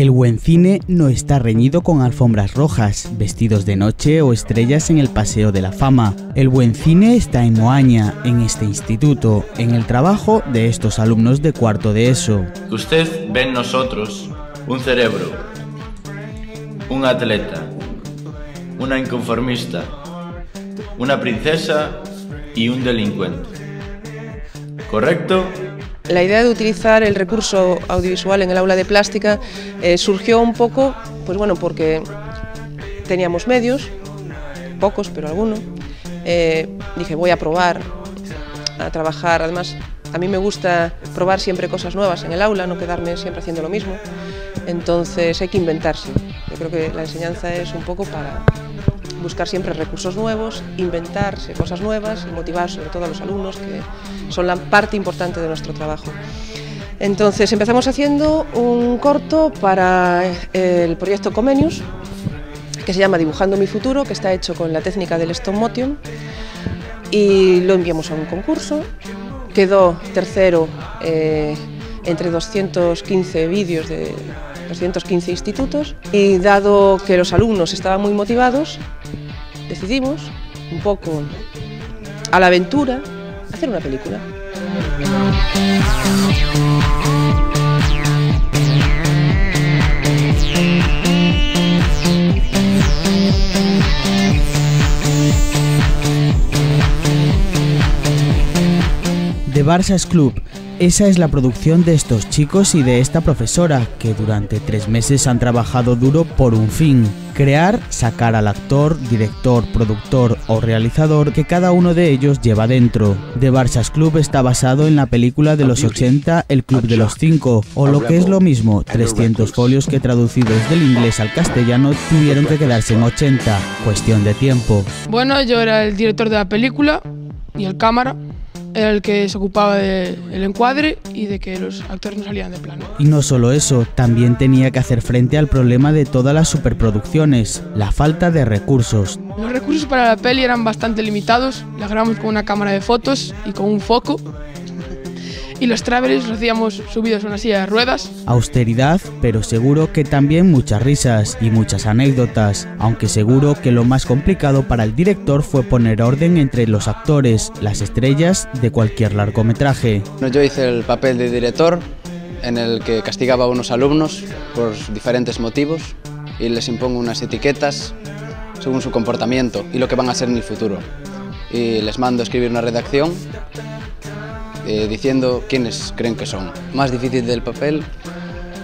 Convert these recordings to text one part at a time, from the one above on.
El buen cine no está reñido con alfombras rojas, vestidos de noche o estrellas en el Paseo de la Fama. El buen cine está en Moaña, en este instituto, en el trabajo de estos alumnos de cuarto de ESO. Usted ve en nosotros un cerebro, un atleta, una inconformista, una princesa y un delincuente. ¿Correcto? La idea de utilizar el recurso audiovisual en el aula de plástica eh, surgió un poco, pues bueno, porque teníamos medios, pocos, pero algunos. Eh, dije, voy a probar a trabajar, además a mí me gusta probar siempre cosas nuevas en el aula, no quedarme siempre haciendo lo mismo. Entonces hay que inventarse. Yo creo que la enseñanza es un poco para buscar siempre recursos nuevos, inventarse cosas nuevas y motivar sobre todo a los alumnos, que son la parte importante de nuestro trabajo. Entonces empezamos haciendo un corto para el proyecto Comenius, que se llama Dibujando mi futuro, que está hecho con la técnica del stop motion, y lo enviamos a un concurso. Quedó tercero eh, entre 215 vídeos de 215 institutos y dado que los alumnos estaban muy motivados, decidimos, un poco a la aventura, hacer una película. The Barça's Club esa es la producción de estos chicos y de esta profesora, que durante tres meses han trabajado duro por un fin, crear, sacar al actor, director, productor o realizador que cada uno de ellos lleva dentro. The Barça's Club está basado en la película de los 80 El Club de los Cinco, o lo que es lo mismo, 300 folios que traducidos del inglés al castellano tuvieron que quedarse en 80, cuestión de tiempo. Bueno, yo era el director de la película y el cámara era el que se ocupaba del encuadre y de que los actores no salían de plano. Y no solo eso, también tenía que hacer frente al problema de todas las superproducciones, la falta de recursos. Los recursos para la peli eran bastante limitados, la grabamos con una cámara de fotos y con un foco y los travelers los hacíamos subidos a una silla de ruedas. Austeridad, pero seguro que también muchas risas y muchas anécdotas, aunque seguro que lo más complicado para el director fue poner orden entre los actores, las estrellas de cualquier largometraje. Yo hice el papel de director en el que castigaba a unos alumnos por diferentes motivos y les impongo unas etiquetas según su comportamiento y lo que van a ser en el futuro. Y les mando a escribir una redacción eh, diciendo quiénes creen que son. Más difícil del papel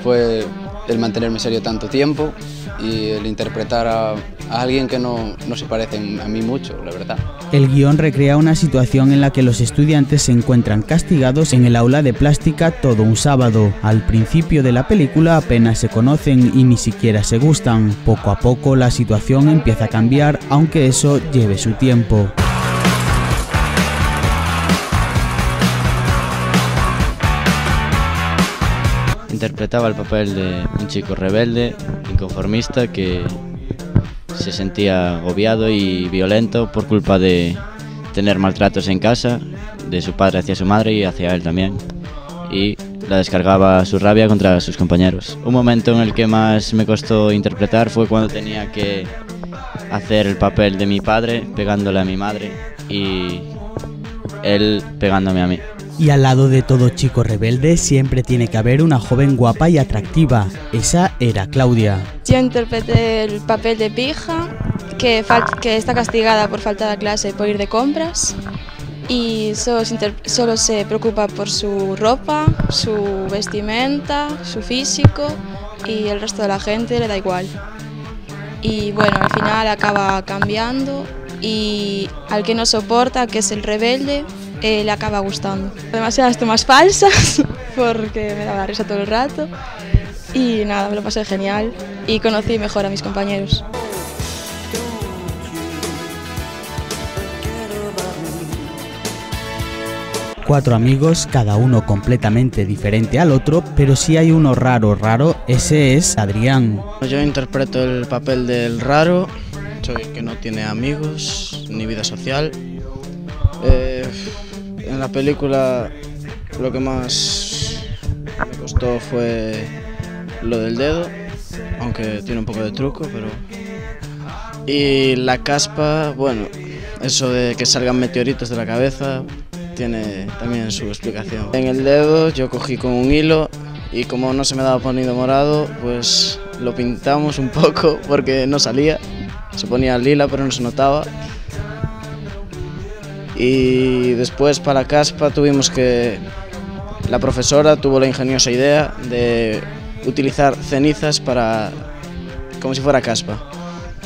fue el mantenerme serio tanto tiempo y el interpretar a, alguien que no, no, se parece a mí mucho, la verdad. El guion recrea una situación en la que los estudiantes se encuentran castigados en el aula de plástica todo un sábado. Al principio de la película apenas se conocen y ni siquiera se gustan. Poco a poco la situación empieza a cambiar, aunque eso lleve su tiempo. Interpretaba el papel de un chico rebelde, inconformista, que se sentía agobiado y violento por culpa de tener maltratos en casa, de su padre hacia su madre y hacia él también. Y la descargaba su rabia contra sus compañeros. Un momento en el que más me costó interpretar fue cuando tenía que hacer el papel de mi padre pegándole a mi madre y él pegándome a mí. Y al lado de todo chico rebelde siempre tiene que haber una joven guapa y atractiva. Esa era Claudia. Yo interpreté el papel de pija, que, está castigada por falta de clase por ir de compras y solo se, solo se preocupa por su ropa, su vestimenta, su físico y el resto de la gente le da igual. Y bueno, al final acaba cambiando y al que no soporta, que es el rebelde, eh, le acaba gustando. Demasiadas tomas falsas porque me daba risa todo el rato y nada, me lo pasé genial y conocí mejor a mis compañeros. Cuatro amigos, cada uno completamente diferente al otro, pero si hay uno raro, raro, ese es Adrián. Yo interpreto el papel del raro, soy que no tiene amigos ni vida social. Eh, en la película lo que más me costó fue lo del dedo, aunque tiene un poco de truco, pero... Y la caspa, bueno, eso de que salgan meteoritos de la cabeza tiene también su explicación. En el dedo yo cogí con un hilo y como no se me daba ponido morado, pues lo pintamos un poco porque no salía. Se ponía lila pero no se notaba. Y después para caspa tuvimos que... La profesora tuvo la ingeniosa idea de utilizar cenizas para... como si fuera caspa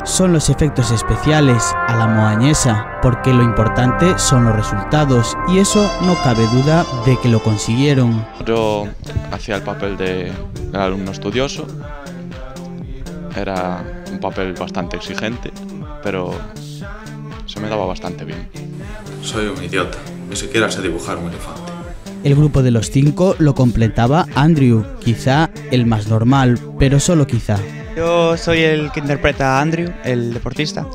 son los efectos especiales a la moañesa, porque lo importante son los resultados y eso no cabe duda de que lo consiguieron. Yo hacía el papel de alumno estudioso, era un papel bastante exigente, pero se me daba bastante bien. Soy un idiota, ni siquiera sé dibujar un elefante. El grupo de los cinco lo completaba Andrew, quizá el más normal, pero solo quizá. Yo soy el que interpreta a Andrew, el deportista,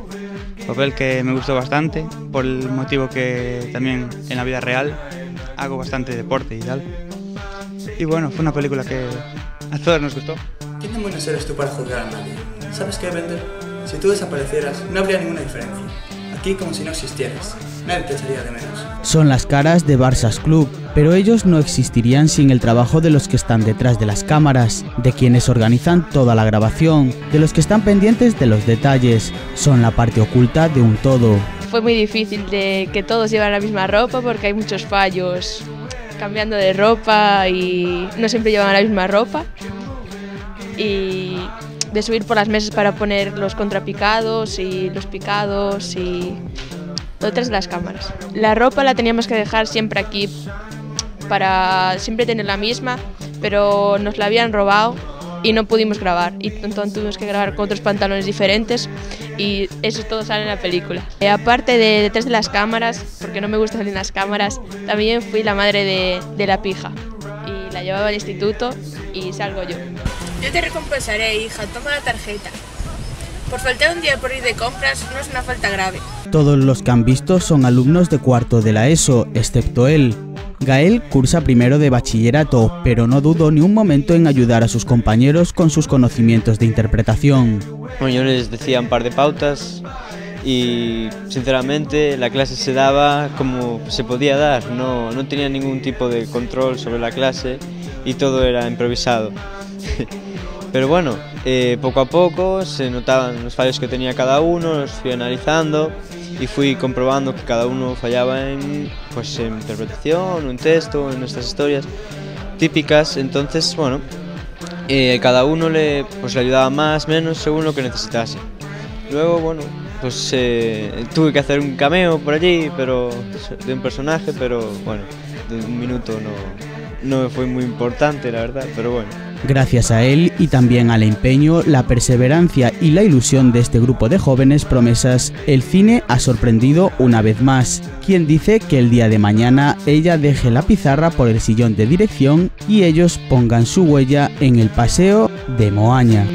papel que me gustó bastante por el motivo que también en la vida real hago bastante deporte y tal. Y bueno, fue una película que a todos nos gustó. ¿Quién demonios eres tú para juzgar a nadie? ¿Sabes qué, Bender? Si tú desaparecieras, no habría ninguna diferencia. Aquí como si no existieras. Nadie te echaría de menos. Son las caras de Barça's Club, pero ellos no existirían sin el trabajo de los que están detrás de las cámaras, de quienes organizan toda la grabación, de los que están pendientes de los detalles. Son la parte oculta de un todo. Fue muy difícil de que todos llevaran la misma ropa porque hay muchos fallos cambiando de ropa y no siempre llevan la misma ropa. Y de subir por las mesas para poner los contrapicados y los picados y detrás de las cámaras. La ropa la teníamos que dejar siempre aquí para siempre tener la misma, pero nos la habían robado y no pudimos grabar. Y entonces tuvimos que grabar con otros pantalones diferentes y eso todo sale en la película. Eh, aparte de detrás de las cámaras, porque no me gusta salir en las cámaras, también fui la madre de, de la pija y la llevaba al instituto y salgo yo. Yo te recompensaré, hija, toma la tarjeta. Por faltar un día por ir de compras no es una falta grave. Todos los que han visto son alumnos de cuarto de la ESO, excepto él. Gael cursa primero de bachillerato, pero no dudó ni un momento en ayudar a sus compañeros con sus conocimientos de interpretación. Bueno, yo les decía un par de pautas y sinceramente la clase se daba como se podía dar, no, no tenía ningún tipo de control sobre la clase y todo era improvisado. Pero bueno, eh, poco a poco se notaban los fallos que tenía cada uno, los fui analizando y fui comprobando que cada uno fallaba en, pues, en interpretación, en texto, en nuestras historias típicas. Entonces, bueno, eh, cada uno le, pues, le ayudaba más, menos, según lo que necesitase. Luego, bueno, pues eh, tuve que hacer un cameo por allí, pero de un personaje, pero bueno, de un minuto no, no fue muy importante, la verdad, pero bueno. Gracias a él y también al empeño, la perseverancia y la ilusión de este grupo de jóvenes promesas, el cine ha sorprendido una vez más. Quien dice que el día de mañana ella deje la pizarra por el sillón de dirección y ellos pongan su huella en el paseo de Moaña.